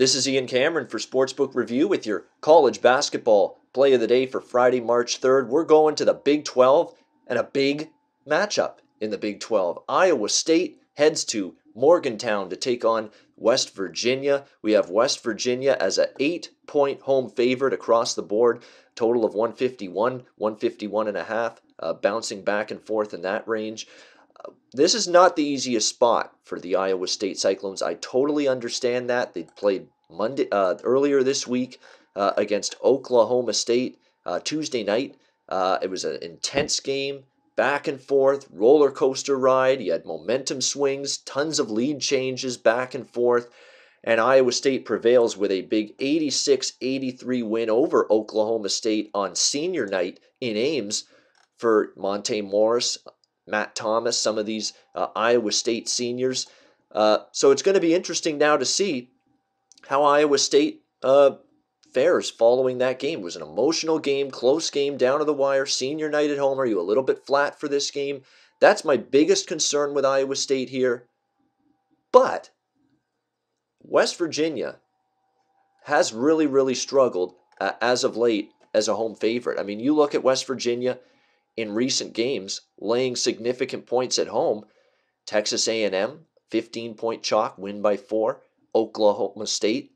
This is Ian Cameron for Sportsbook Review with your college basketball play of the day for Friday, March 3rd. We're going to the Big 12 and a big matchup in the Big 12. Iowa State heads to Morgantown to take on West Virginia. We have West Virginia as a 8-point home favorite across the board, total of 151, 151 and a half, uh, bouncing back and forth in that range this is not the easiest spot for the Iowa State Cyclones. I totally understand that. They played Monday uh, earlier this week uh, against Oklahoma State uh, Tuesday night. Uh, it was an intense game, back and forth, roller coaster ride. You had momentum swings, tons of lead changes back and forth. And Iowa State prevails with a big 86 83 win over Oklahoma State on senior night in Ames for Monte Morris, Matt Thomas, some of these uh, Iowa State seniors. Uh, so it's going to be interesting now to see how Iowa State uh, fares following that game. It was an emotional game, close game, down to the wire, senior night at home. Are you a little bit flat for this game? That's my biggest concern with Iowa State here. But West Virginia has really, really struggled uh, as of late as a home favorite. I mean, you look at West Virginia in recent games, laying significant points at home. Texas A&M, 15-point chalk, win by four. Oklahoma State,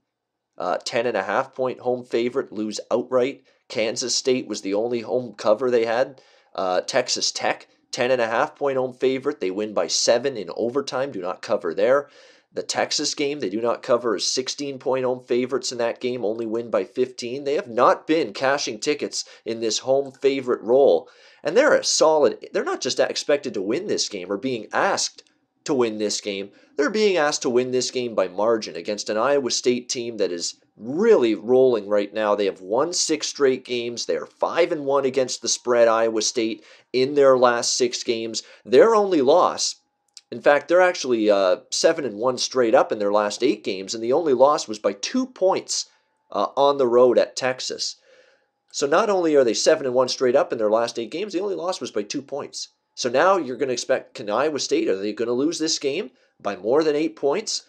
uh, 10 and a half point home favorite, lose outright. Kansas State was the only home cover they had. Uh, Texas Tech, 10 and a half point home favorite. They win by seven in overtime, do not cover there. The Texas game, they do not cover as 16 point home favorites in that game, only win by 15. They have not been cashing tickets in this home favorite role. And they're a solid, they're not just expected to win this game or being asked to win this game. They're being asked to win this game by margin against an Iowa State team that is really rolling right now. They have won six straight games. They are five and one against the spread. Iowa State in their last six games. Their only loss, in fact, they're actually uh, seven and one straight up in their last eight games, and the only loss was by two points uh, on the road at Texas. So not only are they seven and one straight up in their last eight games, the only loss was by two points. So now you're going to expect can Iowa State are they going to lose this game by more than eight points?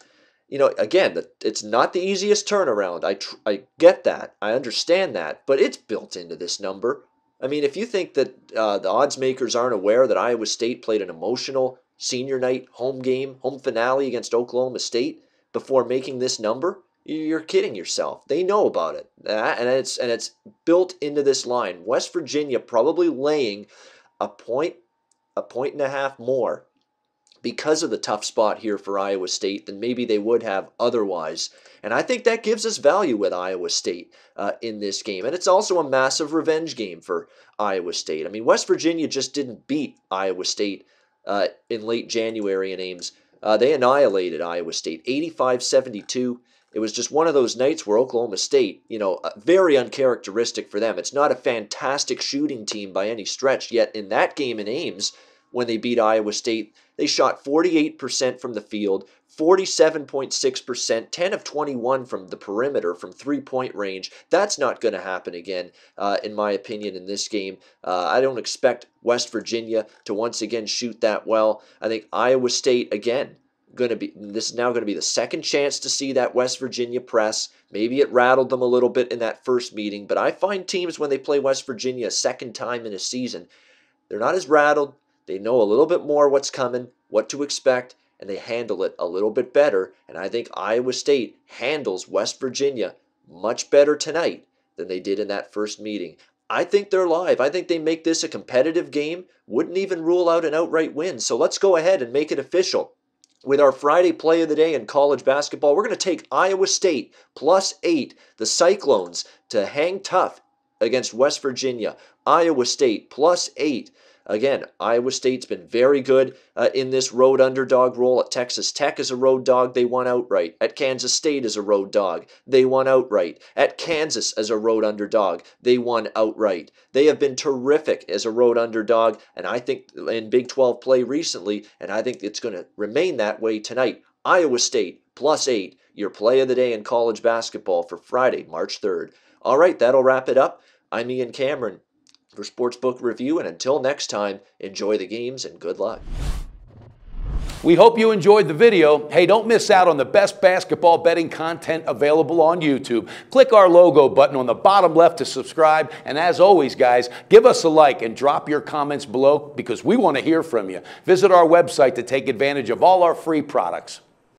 You know, again, it's not the easiest turnaround. I tr- I get that, I understand that, but it's built into this number. I mean, if you think that uh, the odds makers aren't aware that Iowa State played an emotional senior night home game, home finale against Oklahoma State before making this number, you're kidding yourself. They know about it, and it's and it's built into this line. West Virginia probably laying a point, a point and a half more because of the tough spot here for Iowa State than maybe they would have otherwise. And I think that gives us value with Iowa State uh, in this game. And it's also a massive revenge game for Iowa State. I mean, West Virginia just didn't beat Iowa State uh, in late January in Ames. Uh, they annihilated Iowa State 85 72. It was just one of those nights where Oklahoma State, you know, uh, very uncharacteristic for them. It's not a fantastic shooting team by any stretch, yet in that game in Ames, when they beat Iowa State, they shot 48% from the field, 47.6%, 10 of 21 from the perimeter, from three point range. That's not going to happen again, uh, in my opinion, in this game. Uh, I don't expect West Virginia to once again shoot that well. I think Iowa State, again, going to be this is now going to be the second chance to see that West Virginia press. Maybe it rattled them a little bit in that first meeting, but I find teams when they play West Virginia a second time in a season, they're not as rattled. They know a little bit more what's coming, what to expect, and they handle it a little bit better. And I think Iowa State handles West Virginia much better tonight than they did in that first meeting. I think they're live. I think they make this a competitive game. Wouldn't even rule out an outright win. So let's go ahead and make it official with our Friday play of the day in college basketball. We're going to take Iowa State plus eight, the Cyclones, to hang tough against West Virginia. Iowa State plus eight. Again, Iowa State's been very good uh, in this road underdog role. At Texas Tech as a road dog, they won outright. At Kansas State as a road dog, they won outright. At Kansas as a road underdog, they won outright. They have been terrific as a road underdog, and I think in Big 12 play recently, and I think it's going to remain that way tonight. Iowa State plus eight, your play of the day in college basketball for Friday, March 3rd. All right, that'll wrap it up. I'm Ian Cameron for Sportsbook Review, and until next time, enjoy the games and good luck. We hope you enjoyed the video. Hey, don't miss out on the best basketball betting content available on YouTube. Click our logo button on the bottom left to subscribe. And as always, guys, give us a like and drop your comments below because we want to hear from you. Visit our website to take advantage of all our free products.